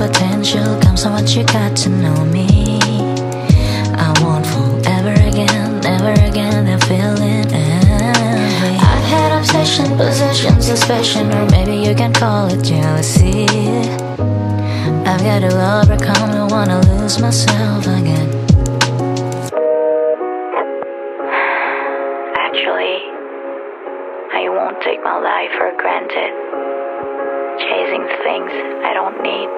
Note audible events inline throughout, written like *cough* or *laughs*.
potential comes from what you got to know me. I won't fall ever again, never again that feeling. Envy. I've had obsession, possession, suspicion, or maybe you can call it jealousy. I've got to overcome, don't wanna lose myself again. Actually, I won't take my life for granted. Chasing things I don't need.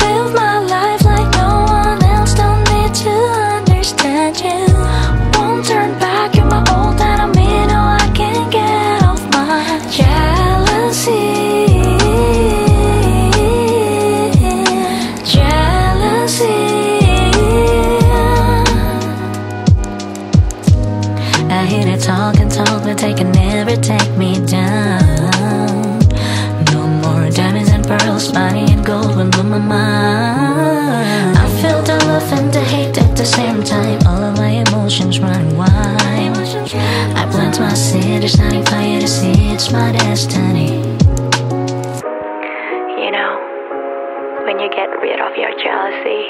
Live my life like no one else, don't need to understand you. Won't turn back, you're my old enemy, no, I can't get off my jealousy. Jealousy. I hear they talk and talk, but they can never take me down. I feel the love and the hate at the same time. All of my emotions run wild. I plant my seed, nothing for you to see. It's my destiny. You know, when you get rid of your jealousy,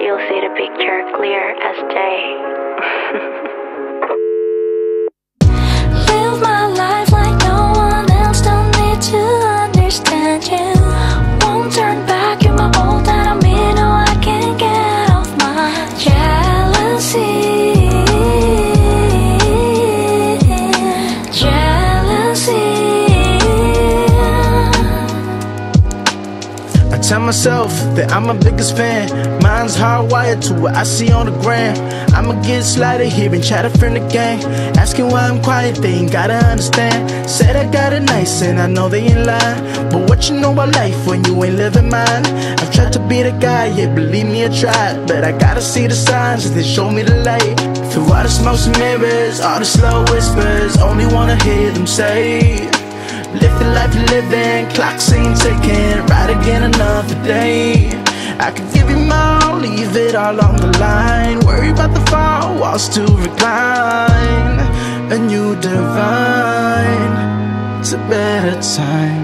you'll see the picture clear as day. *laughs* I tell myself that I'm my biggest fan. Mine's hardwired to what I see on the gram. I'ma get slighted here and try to friend the gang. Asking why I'm quiet, they ain't gotta understand. Said I got it nice and I know they ain't lying. But what you know about life when you ain't living mine? I've tried to be the guy, yeah, believe me, I tried. But I gotta see the signs as they show me the light. Through all the smokes and mirrors, all the slow whispers, only wanna hear them say. Life living, clocks ain't ticking, right again another day. I could give you my all, leave it all on the line. Worry about the fall, walls to recline. A new divine, it's a better time.